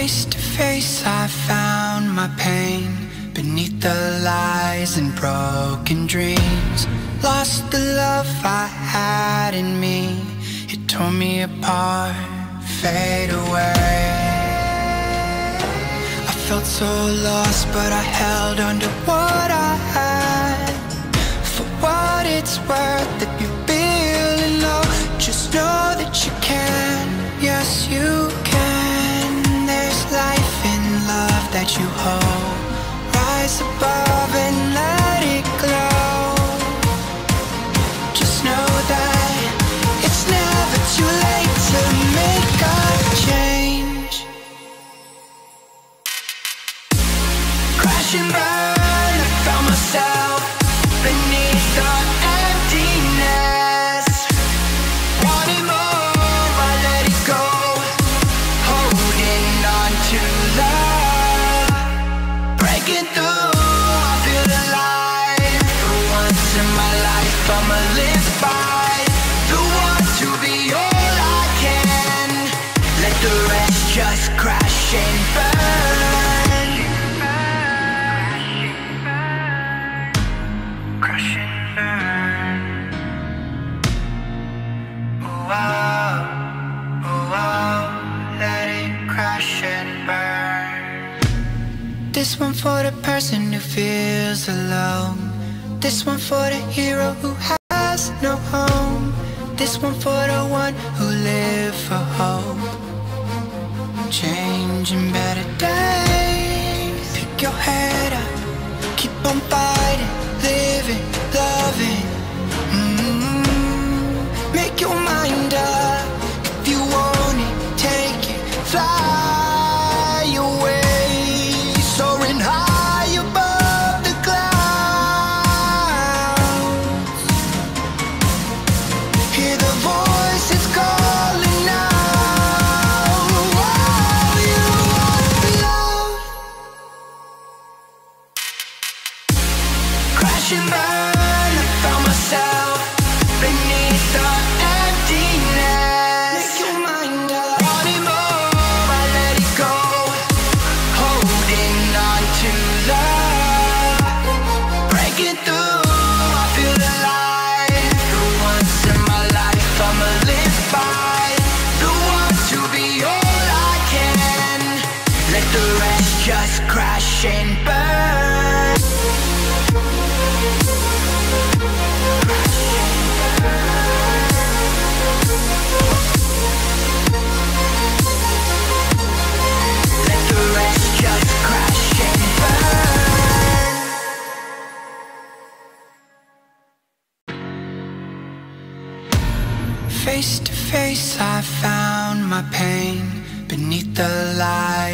Face to face, I found my pain beneath the lies and broken dreams. Lost the love I had in me, it tore me apart, fade away. I felt so lost, but I held on to what I had. For what it's worth, if you're feeling low, just know that you can. Yes, you can. You hold. Rise above feels alone. This one for the hero who has no home. This one for the one who live for hope. Changing better days. Pick your head up. Keep on fighting,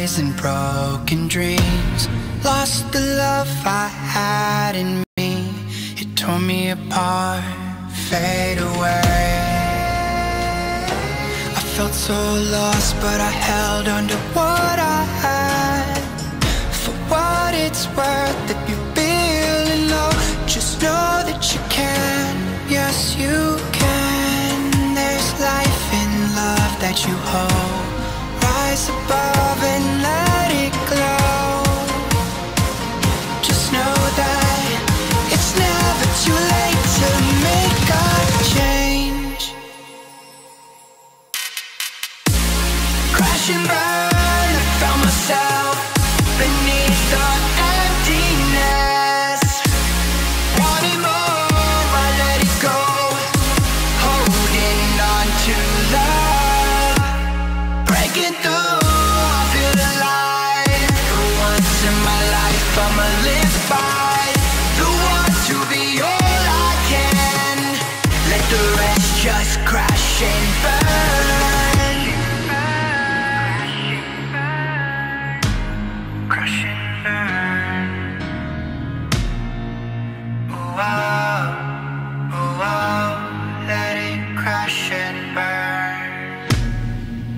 lies and broken dreams. Lost the love I had in me, it tore me apart, fade away. I felt so lost, but I held on to what I had. For what it's worth, if you're feeling low, just know that you can. Yes, you can. There's life in love that you hold. Rise above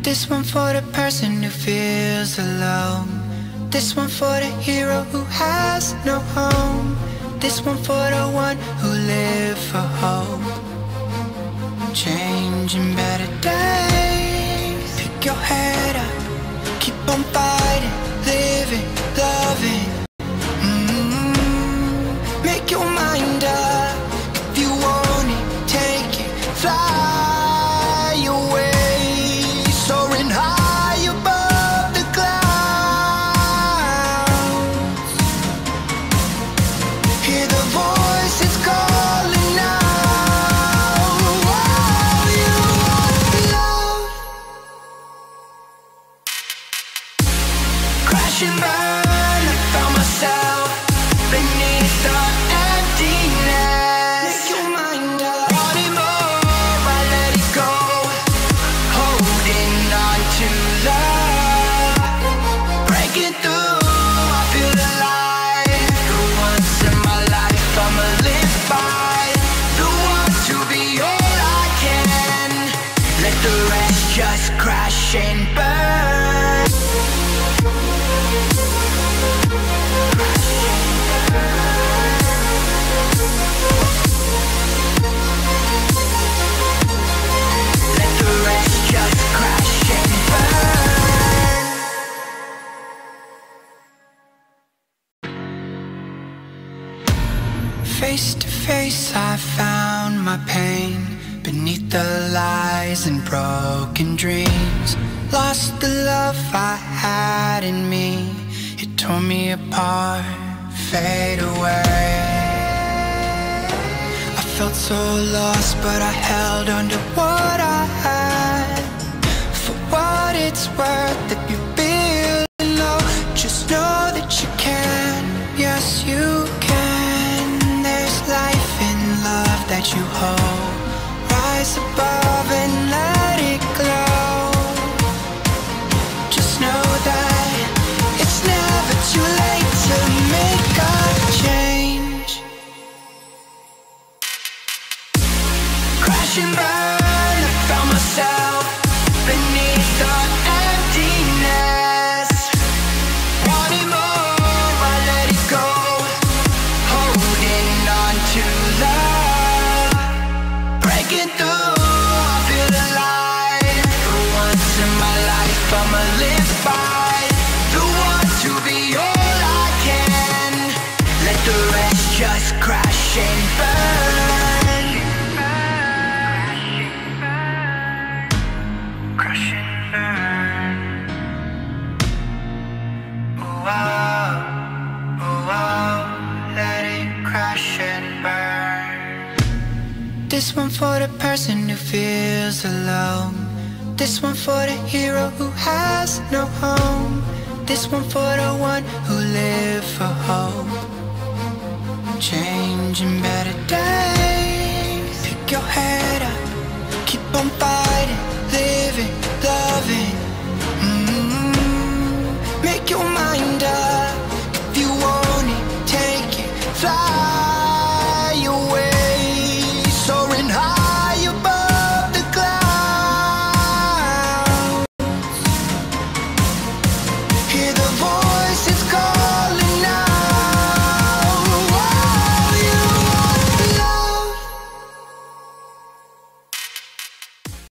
This one for the person who feels alone. This one for the hero who has no home. This one for the one who live for hope. Changing better days. Pick your head up, keep on fighting. Crash and burn. Let the rest just crash and burn. Face to face, I found my pain beneath the lies and broken dreams. Lost the love I had in me, it tore me apart, fade away. I felt so lost, but I held on to what I had. For what it's worth, you This one for the person who feels alone. This one for the hero who has no home. This one for the one who live for hope. Changing better days.